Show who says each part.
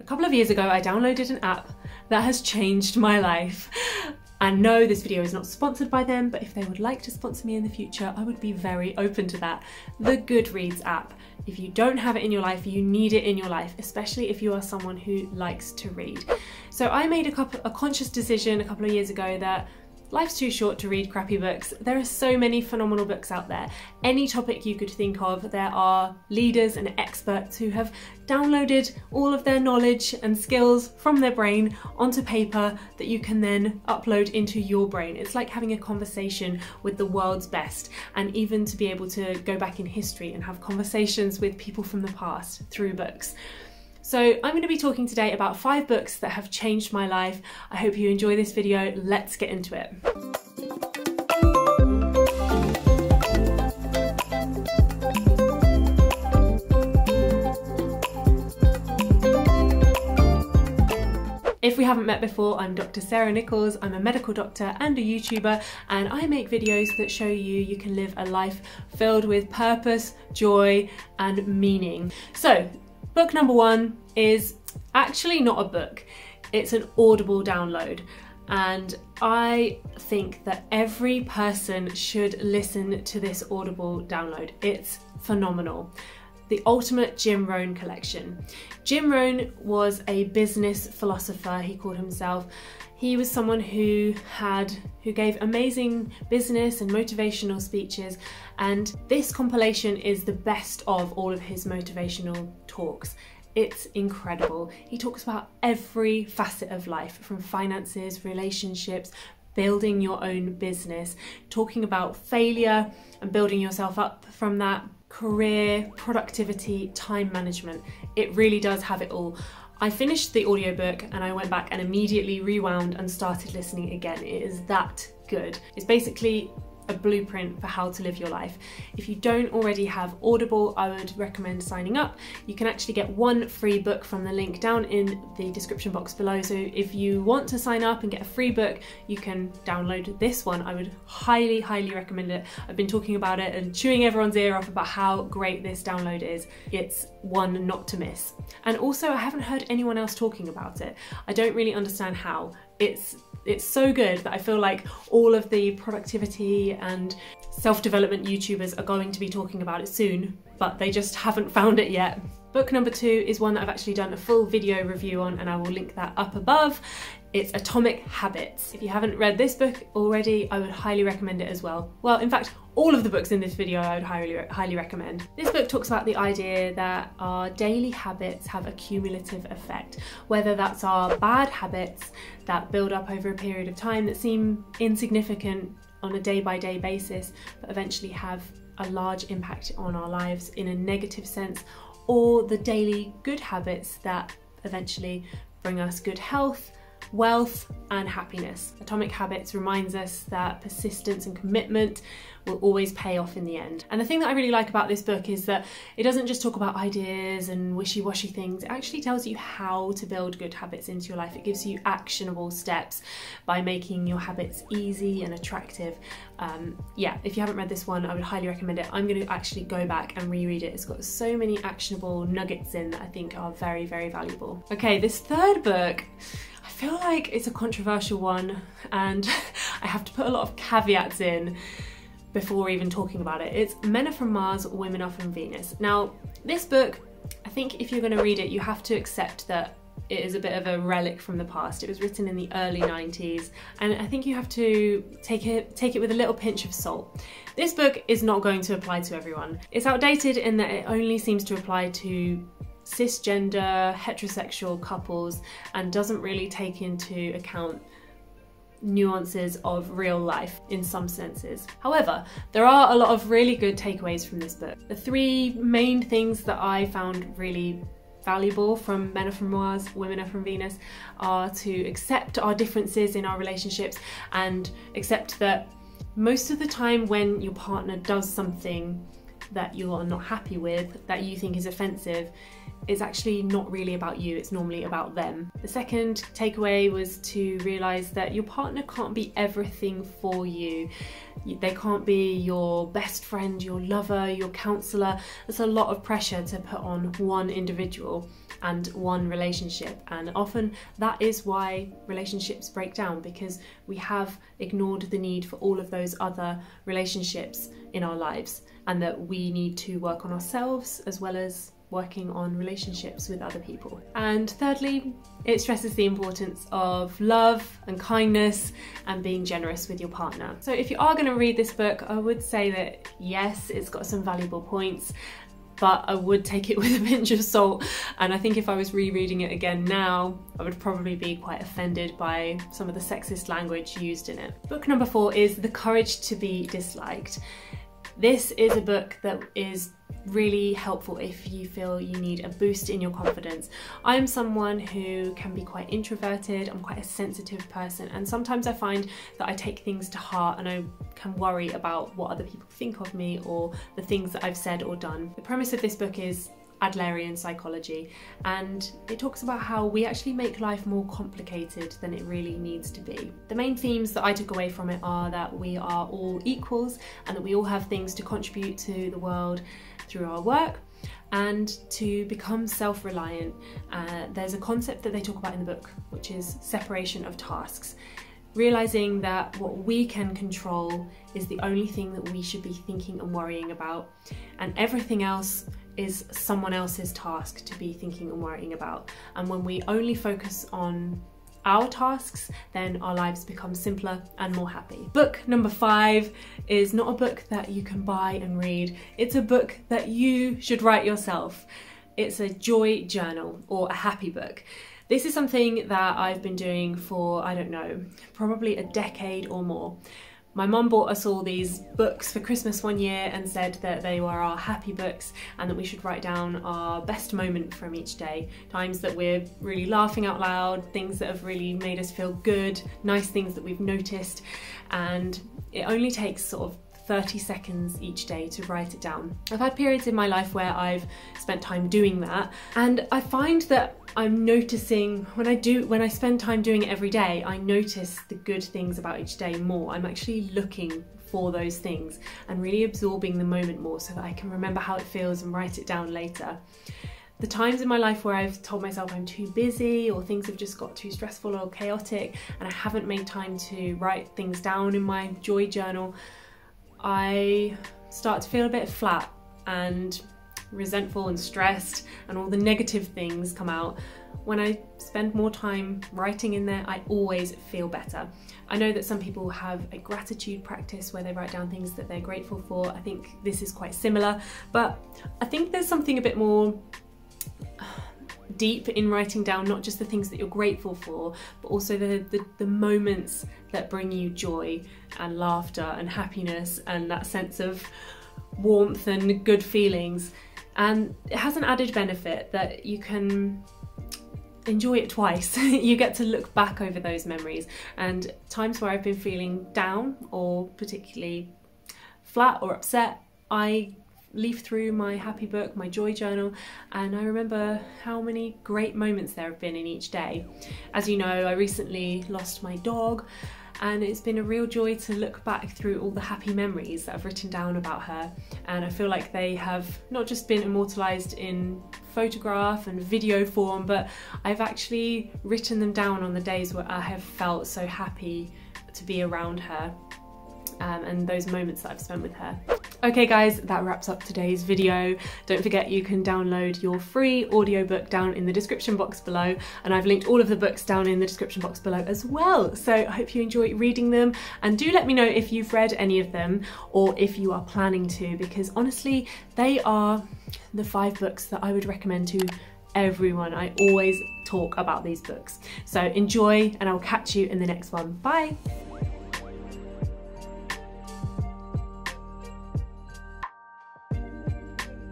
Speaker 1: A couple of years ago, I downloaded an app that has changed my life. And no, this video is not sponsored by them, but if they would like to sponsor me in the future, I would be very open to that. The Goodreads app. If you don't have it in your life, you need it in your life, especially if you are someone who likes to read. So I made a, couple, a conscious decision a couple of years ago that Life's too short to read crappy books. There are so many phenomenal books out there. Any topic you could think of, there are leaders and experts who have downloaded all of their knowledge and skills from their brain onto paper that you can then upload into your brain. It's like having a conversation with the world's best and even to be able to go back in history and have conversations with people from the past through books. So I'm going to be talking today about five books that have changed my life. I hope you enjoy this video. Let's get into it. If we haven't met before, I'm Dr. Sarah Nicholls. I'm a medical doctor and a YouTuber, and I make videos that show you you can live a life filled with purpose, joy, and meaning. So Book number one is actually not a book, it's an audible download. And I think that every person should listen to this audible download. It's phenomenal. The Ultimate Jim Rohn Collection. Jim Rohn was a business philosopher, he called himself. He was someone who had who gave amazing business and motivational speeches and this compilation is the best of all of his motivational talks. It's incredible. He talks about every facet of life from finances, relationships, building your own business, talking about failure and building yourself up from that, career, productivity, time management. It really does have it all. I finished the audiobook and I went back and immediately rewound and started listening again. It is that good. It's basically a blueprint for how to live your life. If you don't already have Audible, I would recommend signing up. You can actually get one free book from the link down in the description box below. So if you want to sign up and get a free book, you can download this one. I would highly, highly recommend it. I've been talking about it and chewing everyone's ear off about how great this download is. It's one not to miss. And also, I haven't heard anyone else talking about it. I don't really understand how. It's it's so good that I feel like all of the productivity and self-development YouTubers are going to be talking about it soon, but they just haven't found it yet. Book number two is one that I've actually done a full video review on and I will link that up above. It's Atomic Habits. If you haven't read this book already, I would highly recommend it as well. Well, in fact, all of the books in this video I would highly, highly recommend. This book talks about the idea that our daily habits have a cumulative effect, whether that's our bad habits that build up over a period of time that seem insignificant on a day by day basis, but eventually have a large impact on our lives in a negative sense, or the daily good habits that eventually bring us good health, wealth, and happiness. Atomic Habits reminds us that persistence and commitment will always pay off in the end. And the thing that I really like about this book is that it doesn't just talk about ideas and wishy-washy things, it actually tells you how to build good habits into your life. It gives you actionable steps by making your habits easy and attractive. Um, yeah, if you haven't read this one, I would highly recommend it. I'm going to actually go back and reread it. It's got so many actionable nuggets in that I think are very, very valuable. Okay, this third book feel like it's a controversial one and I have to put a lot of caveats in before even talking about it. It's Men are from Mars, Women are from Venus. Now, this book, I think if you're going to read it, you have to accept that it is a bit of a relic from the past. It was written in the early 90s, and I think you have to take it take it with a little pinch of salt. This book is not going to apply to everyone. It's outdated in that it only seems to apply to cisgender, heterosexual couples and doesn't really take into account nuances of real life in some senses. However, there are a lot of really good takeaways from this book. The three main things that I found really valuable from Men Are From Mars, Women Are From Venus are to accept our differences in our relationships and accept that most of the time when your partner does something that you are not happy with, that you think is offensive, it's actually not really about you, it's normally about them. The second takeaway was to realize that your partner can't be everything for you. They can't be your best friend, your lover, your counselor. There's a lot of pressure to put on one individual and one relationship. And often that is why relationships break down because we have ignored the need for all of those other relationships in our lives and that we need to work on ourselves as well as working on relationships with other people. And thirdly, it stresses the importance of love and kindness and being generous with your partner. So if you are going to read this book, I would say that yes, it's got some valuable points but I would take it with a pinch of salt. And I think if I was rereading it again now, I would probably be quite offended by some of the sexist language used in it. Book number four is The Courage to Be Disliked. This is a book that is really helpful if you feel you need a boost in your confidence. I'm someone who can be quite introverted, I'm quite a sensitive person, and sometimes I find that I take things to heart and I can worry about what other people think of me or the things that I've said or done. The premise of this book is Adlerian psychology, and it talks about how we actually make life more complicated than it really needs to be. The main themes that I took away from it are that we are all equals and that we all have things to contribute to the world through our work and to become self reliant. Uh, there's a concept that they talk about in the book, which is separation of tasks. Realizing that what we can control is the only thing that we should be thinking and worrying about, and everything else is someone else's task to be thinking and worrying about. And when we only focus on our tasks, then our lives become simpler and more happy. Book number five is not a book that you can buy and read, it's a book that you should write yourself. It's a joy journal or a happy book. This is something that I've been doing for, I don't know, probably a decade or more. My mum bought us all these books for Christmas one year and said that they were our happy books and that we should write down our best moment from each day. Times that we're really laughing out loud, things that have really made us feel good, nice things that we've noticed. And it only takes sort of 30 seconds each day to write it down. I've had periods in my life where I've spent time doing that and I find that I'm noticing when I do when I spend time doing it every day I notice the good things about each day more. I'm actually looking for those things and really absorbing the moment more so that I can remember how it feels and write it down later. The times in my life where I've told myself I'm too busy or things have just got too stressful or chaotic and I haven't made time to write things down in my joy journal, I start to feel a bit flat and resentful and stressed and all the negative things come out. When I spend more time writing in there, I always feel better. I know that some people have a gratitude practice where they write down things that they're grateful for. I think this is quite similar, but I think there's something a bit more deep in writing down not just the things that you're grateful for, but also the, the, the, moments that bring you joy and laughter and happiness and that sense of warmth and good feelings. And it has an added benefit that you can enjoy it twice. you get to look back over those memories and times where I've been feeling down or particularly flat or upset, I leaf through my happy book, my joy journal, and I remember how many great moments there have been in each day. As you know, I recently lost my dog and it's been a real joy to look back through all the happy memories that I've written down about her and I feel like they have not just been immortalised in photograph and video form but I've actually written them down on the days where I have felt so happy to be around her um, and those moments that I've spent with her. Okay guys, that wraps up today's video. Don't forget you can download your free audiobook down in the description box below and I've linked all of the books down in the description box below as well. So I hope you enjoy reading them and do let me know if you've read any of them or if you are planning to because honestly they are the five books that I would recommend to everyone. I always talk about these books. So enjoy and I'll catch you in the next one. Bye!